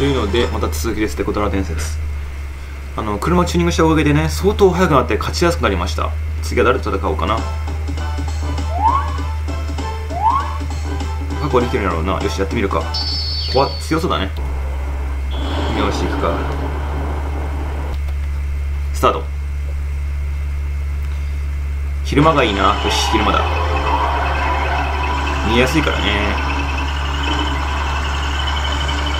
というのでまた続きですデコトラ伝説。あの車チューニングしたおかげでね相当速くなって勝ちやすくなりました。次は誰と戦おうかな。確保できるんやろうな。よしやってみるか。わ強そうだね。よし行くか。スタート。昼間がいいな。よし昼間だ。見えやすいからね。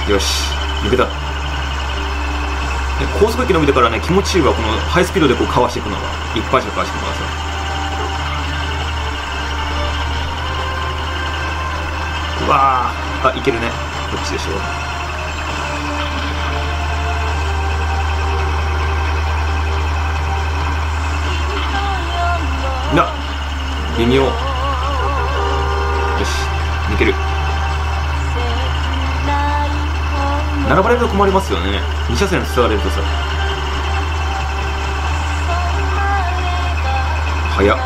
よし。抜けた。高速域伸びてからね気持ちいいわこのハイスピードでこうかわしていくのが一発車かわしていくのがさう。わあいけるね。こっちでしょ。な微妙。よし抜ける。並ばれると困りますよね。2車線伝われるとさ。早っ。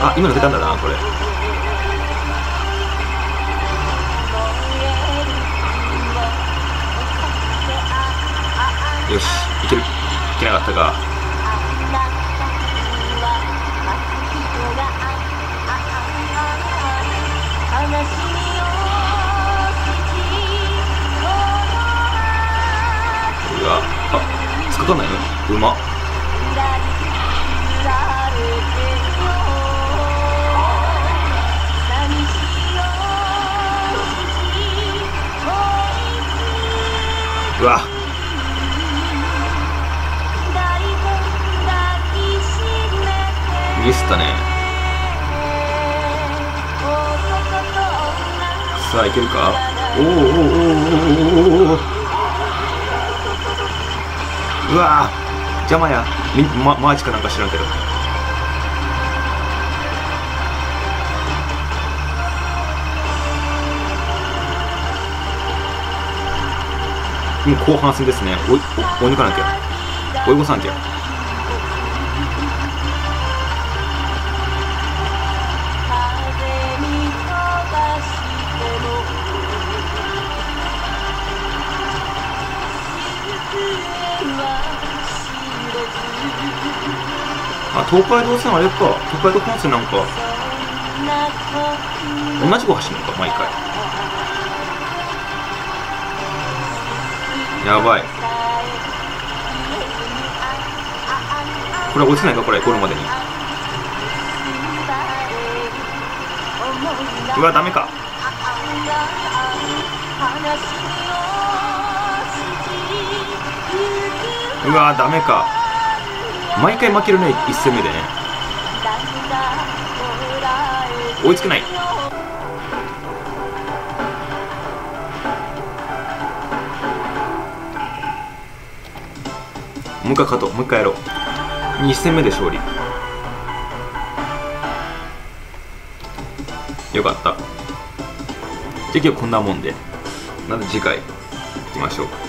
あ今抜けたんだなこれ。よしいける。いけなかったか。かかんないのうま。うわ。ミスったね。さあいけるか？おおおおおおおおうわ邪魔や。みまマーチかなんか知らんけど。もう後半戦ですね。追い追い抜かなきゃ。追い越さなきゃ。あ東海道線あれか東海道本線なんか同じ子走るのか毎回。やばい。これ追いつかないかこれゴールまでに。うわダメか。うわダメか。毎回負けるね1戦目でね。追いつけない。もう一回勝とう。もう一回やろう。2戦目で勝利。よかった。じゃあ今日こんなもんで。また次回いきましょう。